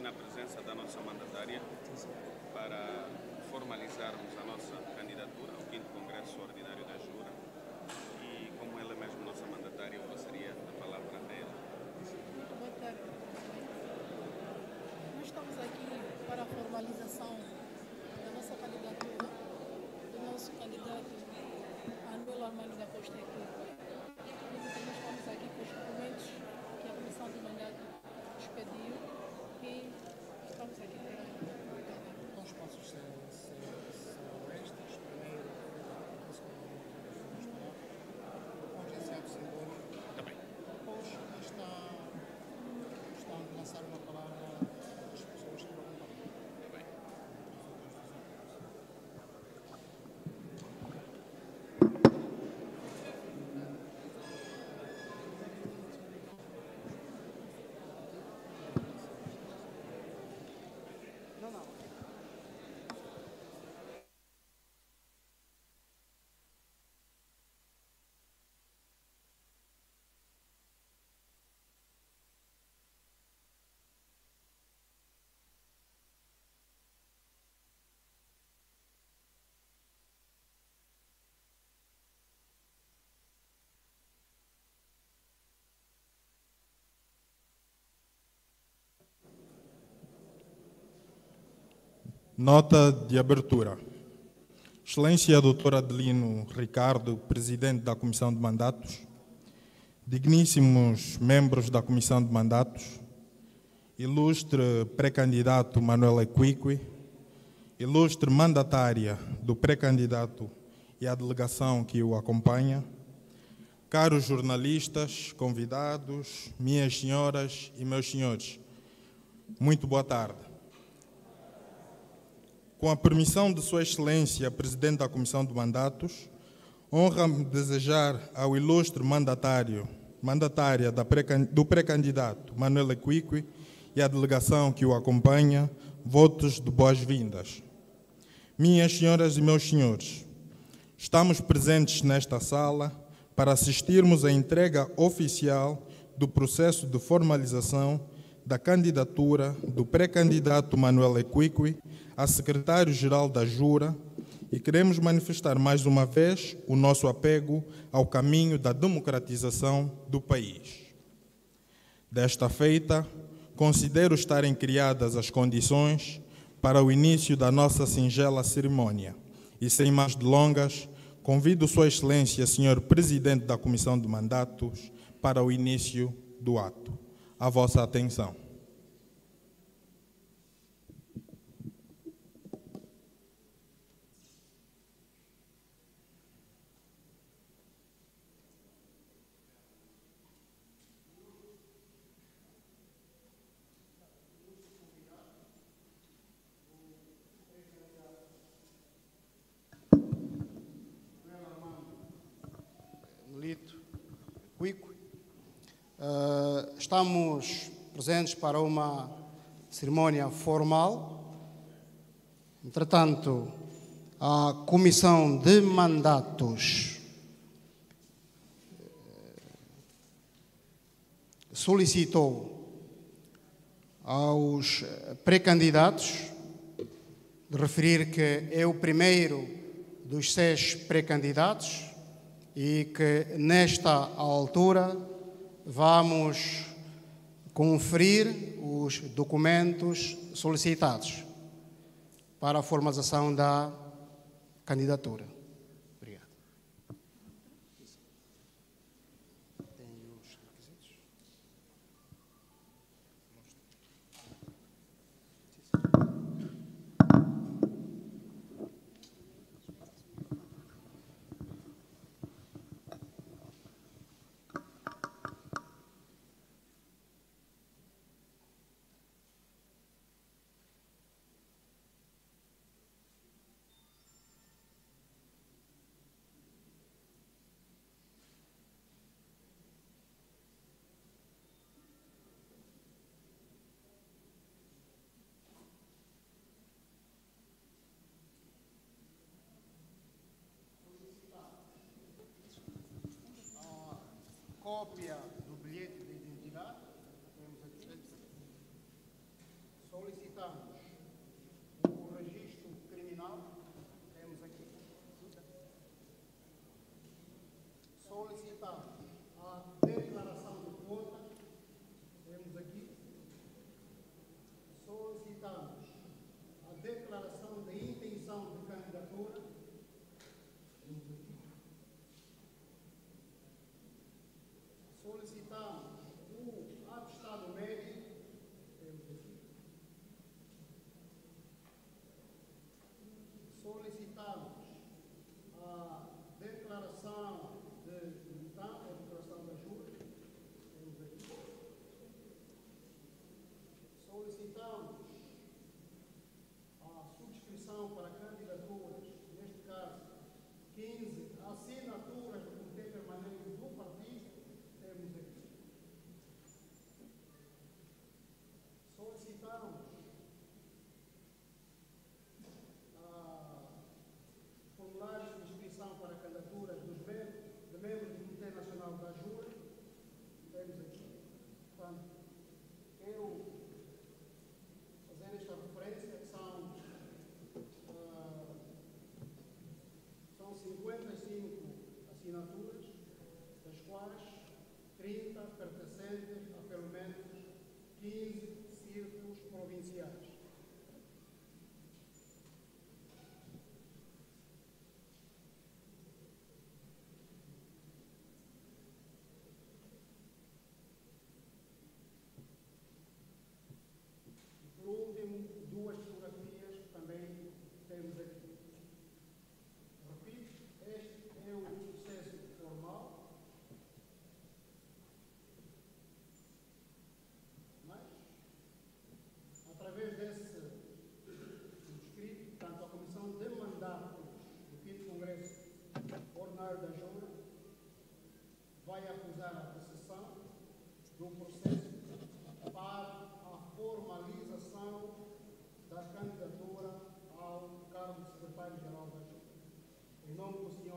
na presença da nossa mandatária para formalizarmos a nossa candidatura ao 5 Congresso Ordinário da Jura. E como ela mesmo nossa mandatária, eu passaria a palavra a ela. Boa tarde. Nós estamos aqui para a formalização da nossa candidatura, do nosso candidato Anuel Armando da Costa Equipe. Nós estamos aqui com os documentos que a Comissão de Mandato expediu e estamos aqui para. Então, os passos serão, serão, serão estes. Primeiro, vamos falar com esse ato simbólico. Tá bem. Depois, está, está a lançar uma palavra às pessoas que vão acompanhar. Tá bem. Não, não. Nota de abertura. Excelência Doutor Adelino Ricardo, Presidente da Comissão de Mandatos, digníssimos membros da Comissão de Mandatos, ilustre pré-candidato Manuel Equique, ilustre mandatária do pré-candidato e a delegação que o acompanha, caros jornalistas, convidados, minhas senhoras e meus senhores, muito boa tarde. Com a permissão de Sua Excelência, Presidente da Comissão de Mandatos, honra-me desejar ao ilustre mandatário, mandatária do pré-candidato Manuel Equique e à delegação que o acompanha, votos de boas-vindas. Minhas senhoras e meus senhores, estamos presentes nesta sala para assistirmos à entrega oficial do processo de formalização da candidatura do pré-candidato Manuel Equique a secretário-geral da Jura e queremos manifestar mais uma vez o nosso apego ao caminho da democratização do país. Desta feita, considero estarem criadas as condições para o início da nossa singela cerimônia. E sem mais delongas, convido Sua Excelência, Senhor Presidente da Comissão de Mandatos, para o início do ato. A vossa atenção. Estamos presentes para uma cerimónia formal. Entretanto, a Comissão de Mandatos eh, solicitou aos pré-candidatos de referir que é o primeiro dos seis pré-candidatos e que nesta altura vamos conferir os documentos solicitados para a formalização da candidatura. cópia do bilhete de identidade, temos aqui, solicitamos o registro criminal, temos aqui, solicitamos some quais 30 pertencentes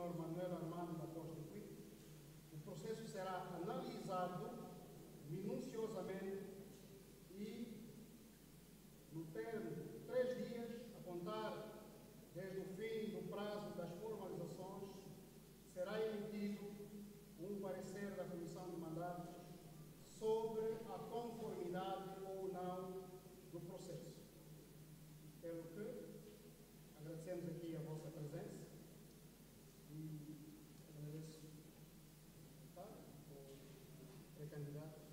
dottor Manuel Armando Costi qui. Il processo sarà analizzato candidato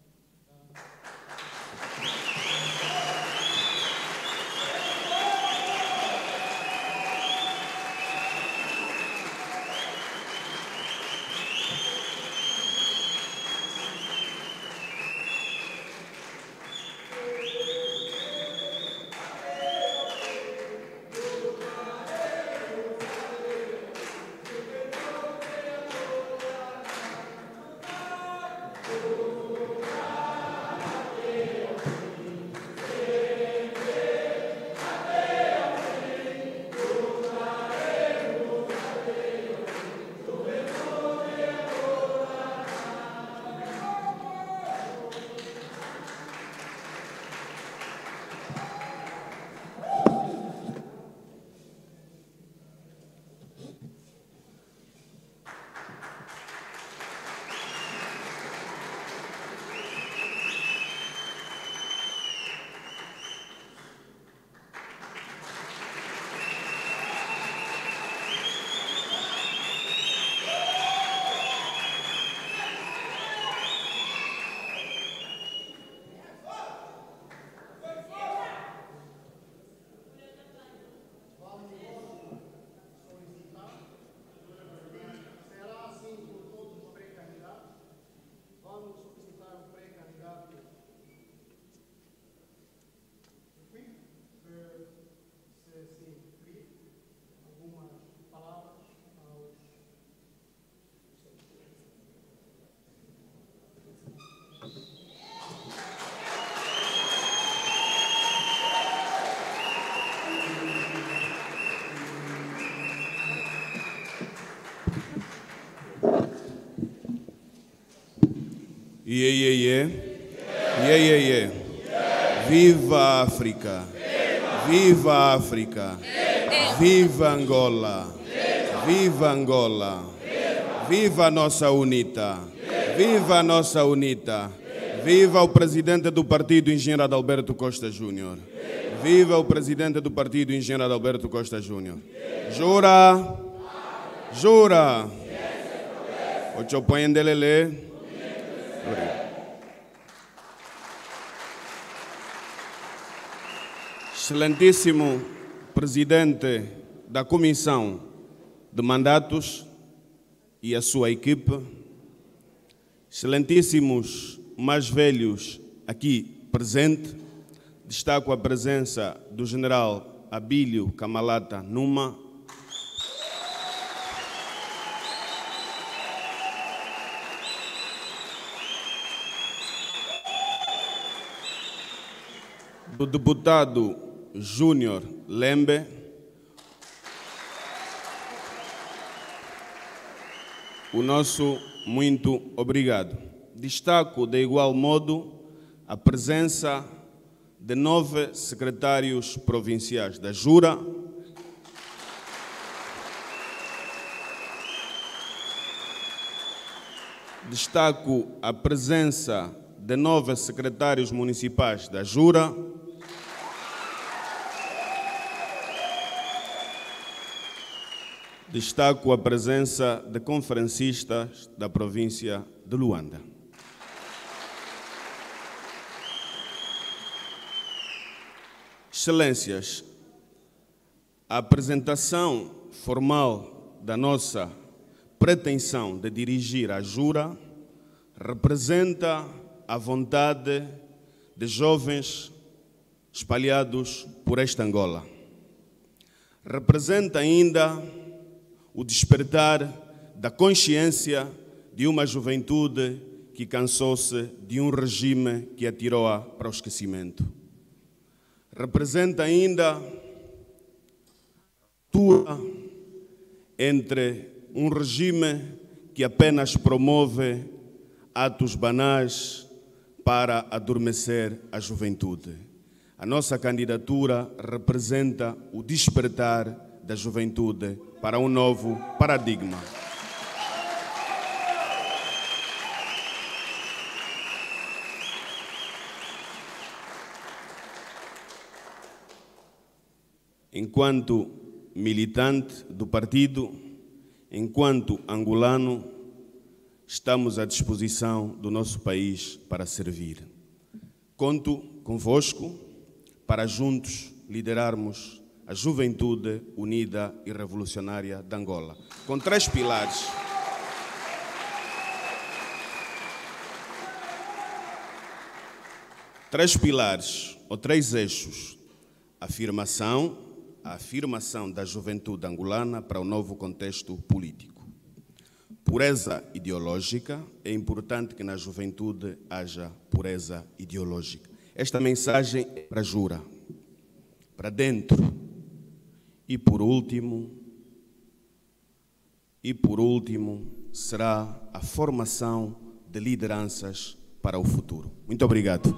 Iê, iê, iê. Iê, iê, iê. Viva a África. Viva a África. Viva Angola. Viva Angola. Viva a nossa UNITA. Viva a nossa UNITA. Viva o presidente do partido, engenheiro Adalberto Costa Júnior. Viva o presidente do partido, engenheiro Adalberto Costa Júnior. Jura? Jura? O Chopoendelele. Delele. Excelentíssimo presidente da Comissão de Mandatos e a sua equipe, excelentíssimos mais velhos aqui presentes, destaco a presença do general Abílio Camalata Numa, do deputado Júnior Lembe, o nosso muito obrigado. Destaco de igual modo a presença de nove secretários provinciais da Jura, Destaco a presença de nove secretários municipais da Jura, Destaco a presença de conferencistas da província de Luanda. Excelências, a apresentação formal da nossa pretensão de dirigir a Jura representa a vontade de jovens espalhados por esta Angola. Representa ainda o despertar da consciência de uma juventude que cansou-se de um regime que atirou-a para o esquecimento. Representa ainda tua entre um regime que apenas promove atos banais para adormecer a juventude. A nossa candidatura representa o despertar da juventude para um novo paradigma. Enquanto militante do partido, enquanto angolano, estamos à disposição do nosso país para servir. Conto convosco para juntos liderarmos a juventude unida e revolucionária de Angola, com três pilares. Três pilares ou três eixos: afirmação, a afirmação da juventude angolana para o novo contexto político. Pureza ideológica, é importante que na juventude haja pureza ideológica. Esta mensagem é para Jura, para dentro. E por último, e por último, será a formação de lideranças para o futuro. Muito obrigado.